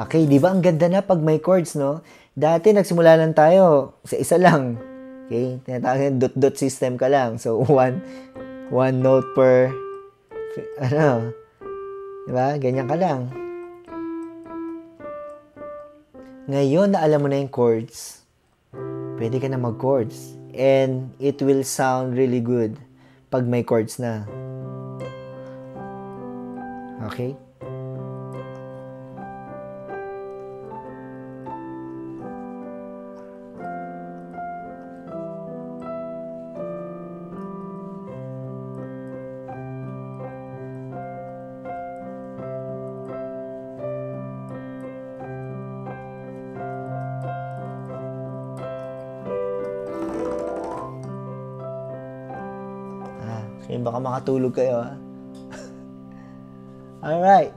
Okay, di ba ang ganda na pag may chords, no? Dati nagsimula lang tayo sa isa lang. Okay? Tinatawag dot-dot system ka lang. So, one, one note per, ano, diba? Ganyan ka lang. Ngayon na alam mo na yung chords, pwede ka na mag-chords. And it will sound really good pag may chords na. Okay? Makatulog kayo ha. *laughs* Alright.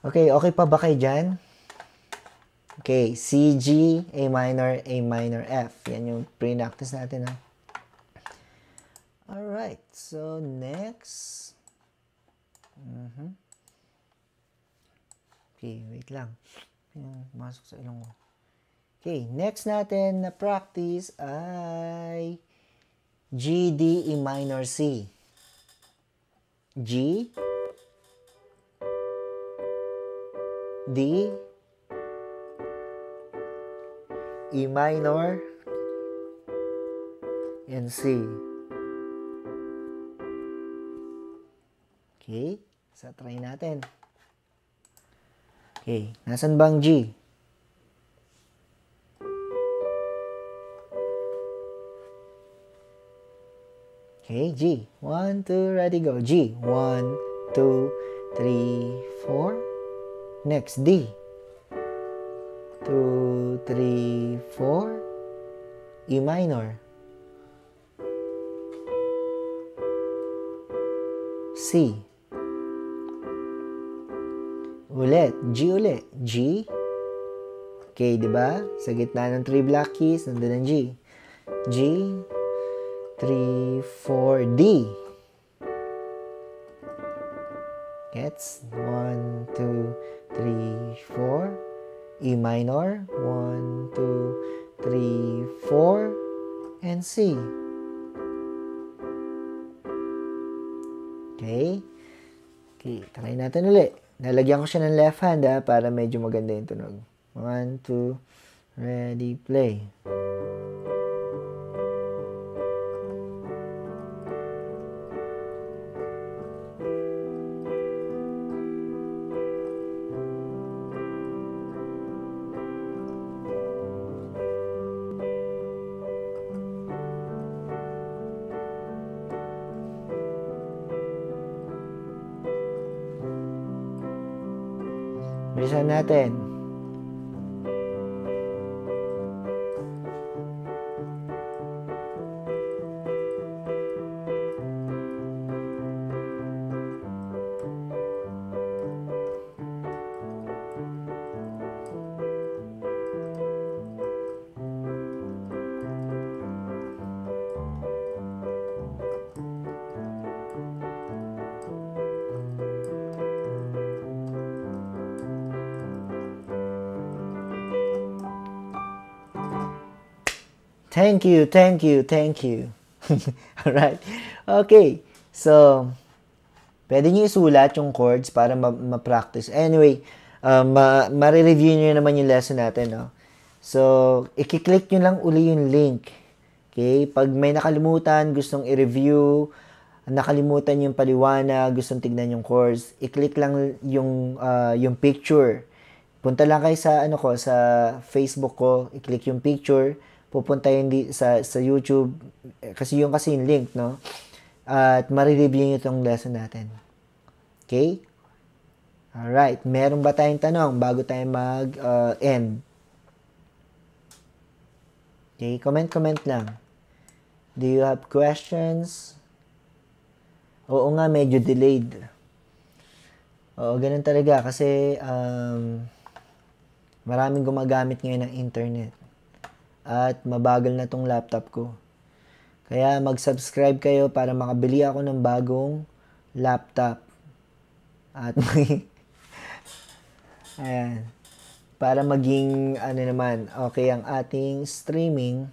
Okay, okay pa ba kayo dyan? Okay, C, G, A minor, A minor, F. Yan yung pre-practice natin ha. Alright, so next. Mm-hmm. Okay, wait lang. Masok sa ilong ko. Okay, next natin na practice ay G, D, E minor, C. G, D, E minor, and C. Okay, sa try natin. Okay, nasan bang G? Okay, G. One, two, ready, go. G. One, two, three, four. Next, D. Two, three, four. E minor. C. Ulit. G ulit. G. Okay, di ba? Sa gitna ng three black keys, nandun ang G. G. 3, 4, D. Gets? 1, 2, 3, 4. E minor. 1, 2, 3, 4. And C. Okay? Okay, try natin ulit. Nalagyan ko siya ng left hand ha, para medyo maganda yung tunog. 1, 2, ready, play. Bilisan natin. Thank you, thank you, thank you. *laughs* Alright. Okay. So, pwede nyo isulat yung chords para ma-practice. Anyway, uh, ma- ma-review nyo naman yung lesson natin, no? So, i-click nyo lang uli yung link. Okay? Pag may nakalimutan, gustong i-review, nakalimutan yung paliwanag, gustong tignan yung chords, i-click lang yung, uh, yung picture. Punta lang kayo sa, ano ko, sa Facebook ko, i-click yung picture, pupunta yun di, sa, sa YouTube, kasi yung kasi yung link, no? At marireview nyo itong lesson natin. Okay? Alright. Meron ba tayong tanong bago tayo mag-end? Uh, okay? Comment-comment lang. Do you have questions? Oo nga, medyo delayed. Oo, ganun talaga. Kasi, um, maraming gumagamit ngayon ng internet at mabagal na tong laptop ko. Kaya mag-subscribe kayo para makabili ako ng bagong laptop. At may *laughs* Ayan. Para maging ano naman, okay ang ating streaming.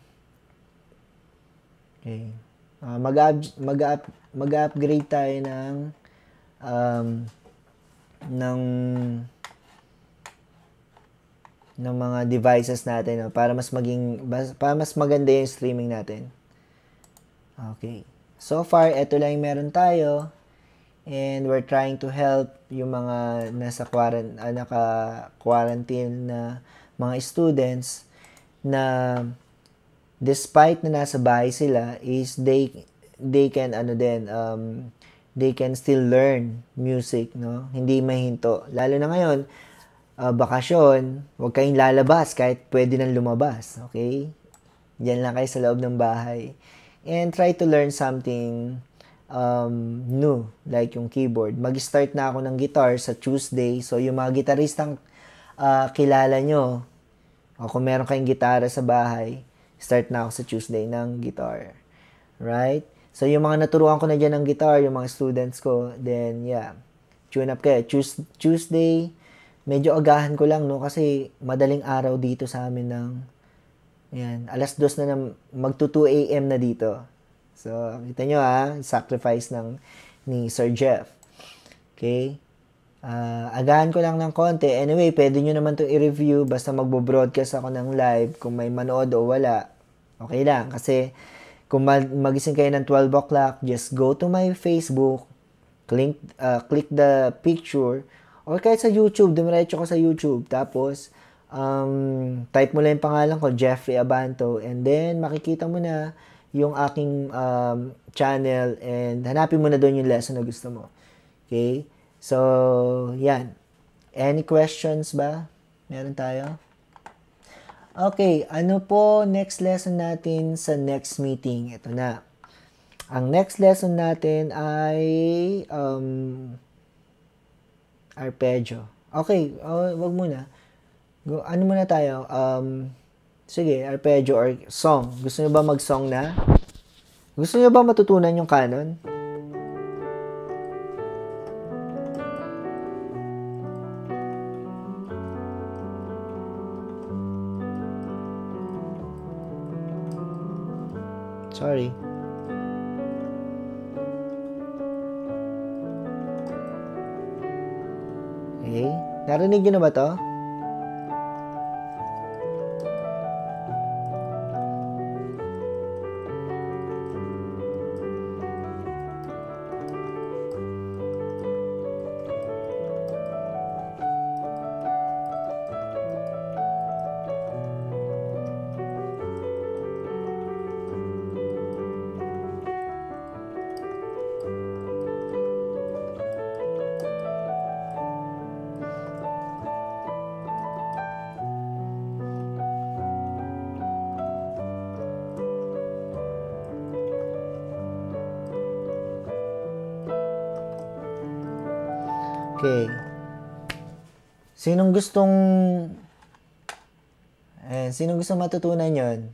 Okay. Uh, mag mag mag-upgrade tayo ng um, ng ng mga devices natin no? para mas maging para mas maganda yung streaming natin. Okay. So far, ito lang yung meron tayo. And we're trying to help yung mga nasa quarant uh, naka-quarantine na mga students na despite na nasa bahay sila is they they can ano din um they can still learn music no hindi mahinto lalo na ngayon uh, bakasyon, huwag kayong lalabas kahit pwede nang lumabas. Okay? Diyan lang kayo sa loob ng bahay. And try to learn something um, new, like yung keyboard. Mag-start na ako ng guitar sa Tuesday. So, yung mga gitaristang uh, kilala nyo, o kung meron kayong gitara sa bahay, start na ako sa Tuesday ng guitar. Right? So, yung mga naturuan ko na dyan ng guitar, yung mga students ko, then, yeah, tune up kayo. Tuesday, medyo agahan ko lang, no? Kasi madaling araw dito sa amin ng, yan, alas dos na, na magto 2 a.m. na dito. So, kita nyo ha, sacrifice ng ni Sir Jeff. Okay? Uh, agahan ko lang ng konti. Anyway, pwede nyo naman to i-review basta magbo-broadcast ako ng live kung may manood o wala. Okay lang. Kasi kung magising kayo ng 12 o'clock, just go to my Facebook, click, uh, click the picture, Or kahit sa YouTube, dumiretso ka sa YouTube. Tapos, um, type mo lang yung pangalan ko, Jeffrey Abanto. And then, makikita mo na yung aking um, channel and hanapin mo na doon yung lesson na gusto mo. Okay? So, yan. Any questions ba? Meron tayo? Okay, ano po next lesson natin sa next meeting? Ito na. Ang next lesson natin ay um, arpeggio. Okay, uh, wag muna. Go, ano muna tayo? Um, sige, arpeggio or song. Gusto niyo ba mag-song na? Gusto niyo ba matutunan yung canon? Sorry. Narinig nyo na ba to? Sinong gustong eh, sinong gusto matutunan 'yon?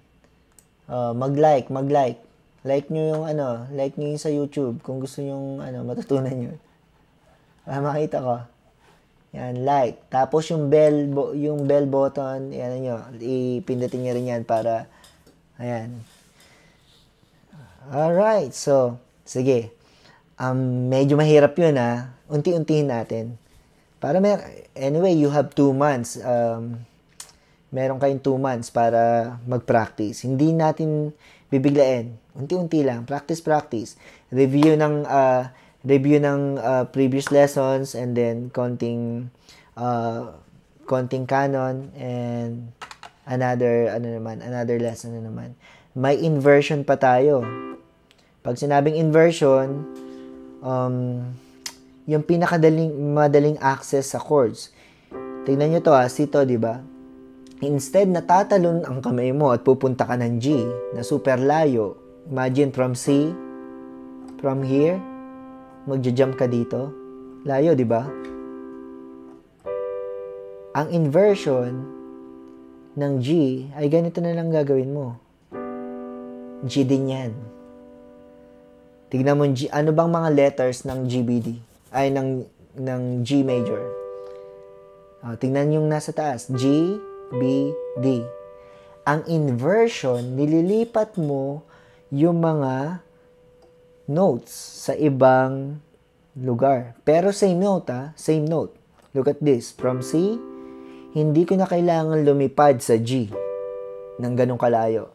Uh, mag-like, mag-like. Like nyo yung ano, like yung sa YouTube kung gusto nyo ano, matutunan yun. *laughs* Ah, makita ko. Yan, like. Tapos yung bell, yung bell button, yan nyo, ipindutin nyo rin yan para, ayan. Alright, so, sige. Um, medyo mahirap yun ha unti-untihin natin. Para may, anyway, you have two months. Um, meron kayong two months para mag-practice. Hindi natin bibiglain. Unti-unti lang. Practice, practice. Review ng, uh, review ng uh, previous lessons and then konting, uh, konting canon and another, ano naman, another lesson na naman. May inversion pa tayo. Pag sinabing inversion, um, yung pinakadaling madaling access sa chords. Tingnan niyo to ha, C to, di ba? Instead na tatalon ang kamay mo at pupunta ka ng G na super layo. Imagine from C, from here, magja-jump ka dito. Layo, di ba? Ang inversion ng G ay ganito na lang gagawin mo. G din yan. Tignan mo, G, ano bang mga letters ng GBD? Ay ng ng G major. Uh, tingnan yung nasa taas. G, B, D. Ang inversion, nililipat mo yung mga notes sa ibang lugar. Pero same note ha, same note. Look at this. From C, hindi ko na kailangan lumipad sa G ng ganong kalayo.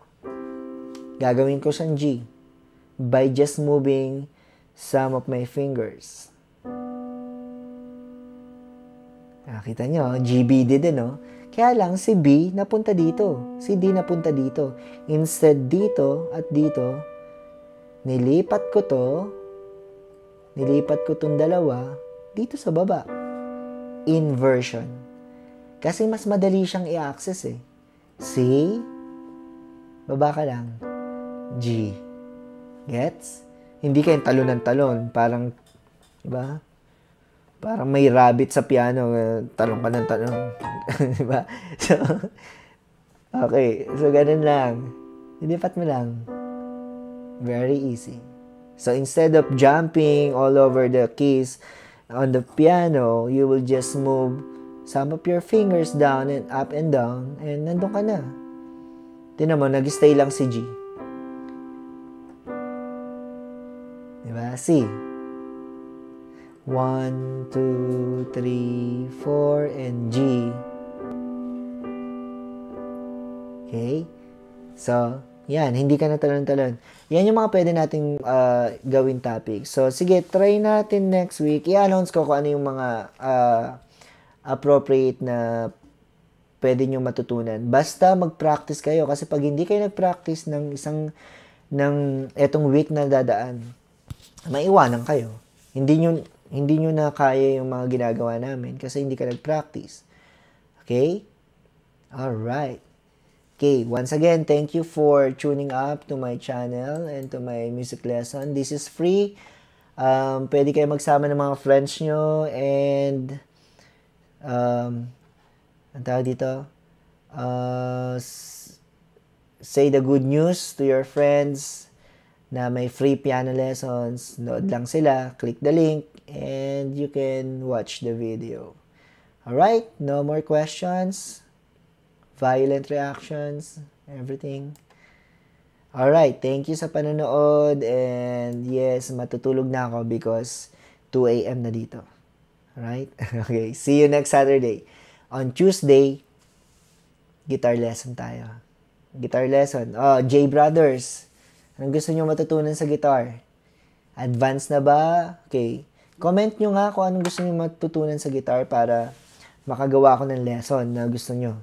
Gagawin ko siyang G by just moving some of my fingers. Nakita nyo, GBD din, no? Kaya lang, si B napunta dito. Si D napunta dito. Instead dito at dito, nilipat ko to, nilipat ko tong dalawa, dito sa baba. Inversion. Kasi mas madali siyang i-access eh. C, baba ka lang. G. Gets? Hindi kayo talon ng talon. Parang, di ba? Parang may rabbit sa piano. eh, Talong ka ng talong. *laughs* di ba? So, okay. So, ganun lang. Lilipat mo lang. Very easy. So, instead of jumping all over the keys on the piano, you will just move some of your fingers down and up and down and nandun ka na. Tinan mo, nag-stay lang si G. Diba? C. 1, 2, 3, 4, and G. Okay? So, yan. Hindi ka na talon-talon. Yan yung mga pwede nating uh, gawin topic. So, sige, try natin next week. I-announce ko kung ano yung mga uh, appropriate na pwede nyo matutunan. Basta mag-practice kayo. Kasi pag hindi kayo nag-practice ng isang ng etong week na dadaan, maiwanan kayo. Hindi nyo, hindi nyo na kaya yung mga ginagawa namin kasi hindi ka nag-practice. Okay? Alright. Okay, once again, thank you for tuning up to my channel and to my music lesson. This is free. Um, pwede kayo magsama ng mga friends nyo and um, ang tawag dito, uh, say the good news to your friends na may free piano lessons. Nood lang sila, click the link, and you can watch the video. Alright, no more questions, violent reactions, everything. Alright, thank you sa panonood, and yes, matutulog na ako because 2 a.m. na dito. Alright? *laughs* okay, see you next Saturday. On Tuesday, guitar lesson tayo. Guitar lesson. Oh, J Brothers. Anong gusto nyo matutunan sa guitar? Advanced na ba? Okay. Comment nyo nga kung anong gusto nyo matutunan sa guitar para makagawa ko ng lesson na gusto nyo.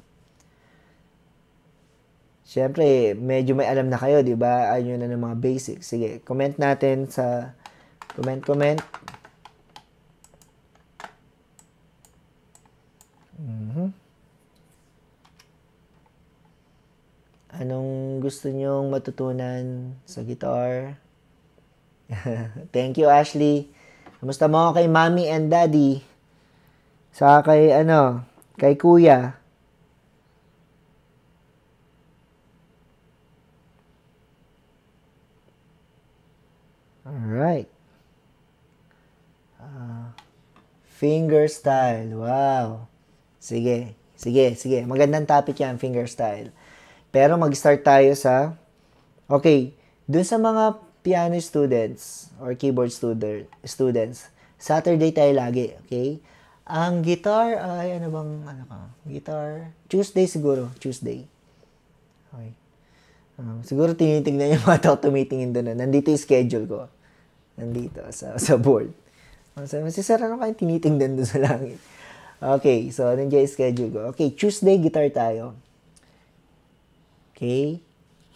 Siyempre, medyo may alam na kayo, di ba? Ayun na ng mga basics. Sige, comment natin sa comment, comment. Mm-hmm. Anong gusto nyong matutunan sa guitar? *laughs* Thank you, Ashley. Kamusta mo kay mommy and daddy? Sa kay ano, kay kuya. Alright. Uh, finger style. Wow. Sige. Sige, sige. Magandang topic yan, finger style. Pero mag-start tayo sa, okay, dun sa mga piano students or keyboard student, students, Saturday tayo lagi, okay? Ang guitar ay, ano bang, ano ka, guitar, Tuesday siguro, Tuesday. Okay. Um, siguro tinitingnan yung mga tao tumitingin doon na, nandito yung schedule ko. Nandito, sa, *laughs* sa board. So, masisara na kayo tinitingnan doon sa langit. Okay, so nandiyan yung schedule ko. Okay, Tuesday, guitar tayo. Okay?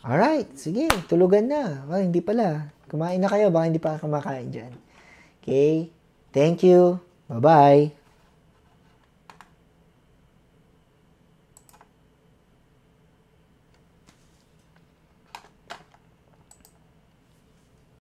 Alright, sige, tulugan na. Oh, hindi pala. Kumain na kayo, baka hindi pa kumakain dyan. Okay? Thank you. Bye-bye.